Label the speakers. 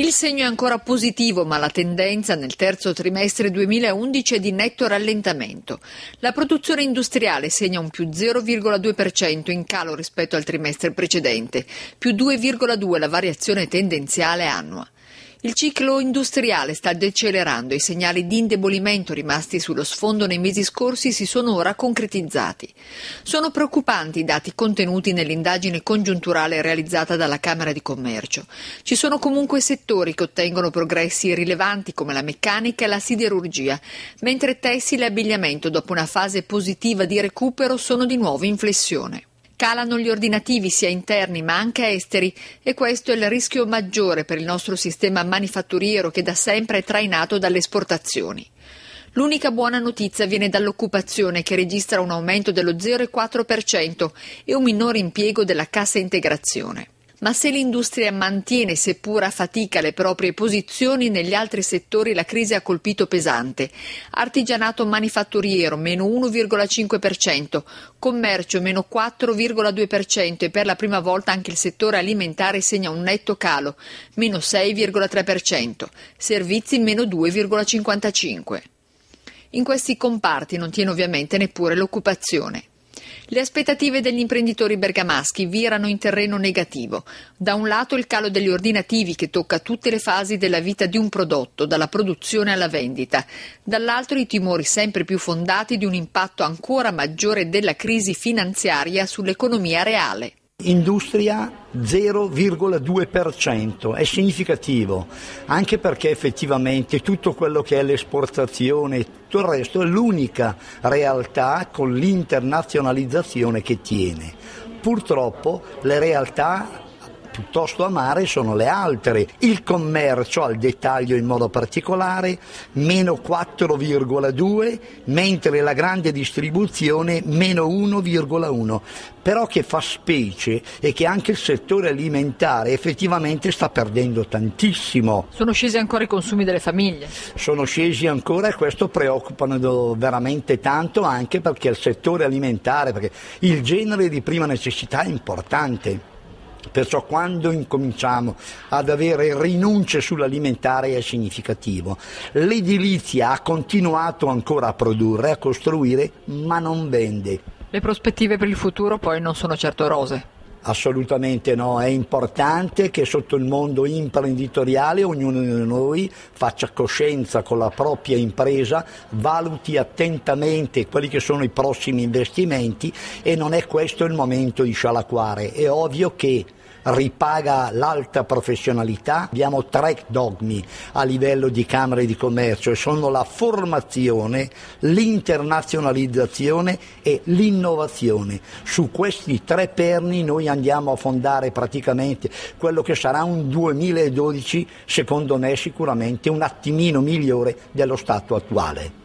Speaker 1: Il segno è ancora positivo, ma la tendenza nel terzo trimestre 2011 è di netto rallentamento. La produzione industriale segna un più 0,2% in calo rispetto al trimestre precedente, più 2,2% la variazione tendenziale annua. Il ciclo industriale sta decelerando i segnali di indebolimento rimasti sullo sfondo nei mesi scorsi si sono ora concretizzati. Sono preoccupanti i dati contenuti nell'indagine congiunturale realizzata dalla Camera di Commercio. Ci sono comunque settori che ottengono progressi rilevanti come la meccanica e la siderurgia, mentre tessile e abbigliamento dopo una fase positiva di recupero sono di nuovo in flessione. Calano gli ordinativi sia interni ma anche esteri e questo è il rischio maggiore per il nostro sistema manifatturiero che da sempre è trainato dalle esportazioni. L'unica buona notizia viene dall'occupazione che registra un aumento dello 0,4% e un minore impiego della cassa integrazione ma se l'industria mantiene seppur a fatica le proprie posizioni negli altri settori la crisi ha colpito pesante. Artigianato manifatturiero meno 1,5%, commercio meno 4,2% e per la prima volta anche il settore alimentare segna un netto calo, meno 6,3%, servizi meno 2,55%. In questi comparti non tiene ovviamente neppure l'occupazione. Le aspettative degli imprenditori bergamaschi virano in terreno negativo. Da un lato il calo degli ordinativi che tocca tutte le fasi della vita di un prodotto, dalla produzione alla vendita. Dall'altro i timori sempre più fondati di un impatto ancora maggiore della crisi finanziaria sull'economia reale.
Speaker 2: Industria 0,2%, è significativo, anche perché effettivamente tutto quello che è l'esportazione tutto il resto è l'unica realtà con l'internazionalizzazione che tiene. Purtroppo le realtà piuttosto amare sono le altre. Il commercio al dettaglio in modo particolare meno 4,2 mentre la grande distribuzione meno 1,1. Però che fa specie è che anche il settore alimentare effettivamente sta perdendo tantissimo.
Speaker 1: Sono scesi ancora i consumi delle famiglie?
Speaker 2: Sono scesi ancora e questo preoccupa veramente tanto anche perché il settore alimentare, perché il genere di prima necessità è importante. Perciò quando incominciamo ad avere rinunce sull'alimentare è significativo. L'edilizia ha continuato ancora a produrre, a costruire, ma non vende.
Speaker 1: Le prospettive per il futuro poi non sono certo rose.
Speaker 2: Assolutamente no, è importante che sotto il mondo imprenditoriale ognuno di noi faccia coscienza con la propria impresa, valuti attentamente quelli che sono i prossimi investimenti e non è questo il momento di scialacquare. È ovvio che ripaga l'alta professionalità. Abbiamo tre dogmi a livello di Camere di Commercio sono la formazione, l'internazionalizzazione e l'innovazione. Su questi tre perni noi andiamo a fondare praticamente quello che sarà un 2012 secondo me sicuramente un attimino migliore dello stato attuale.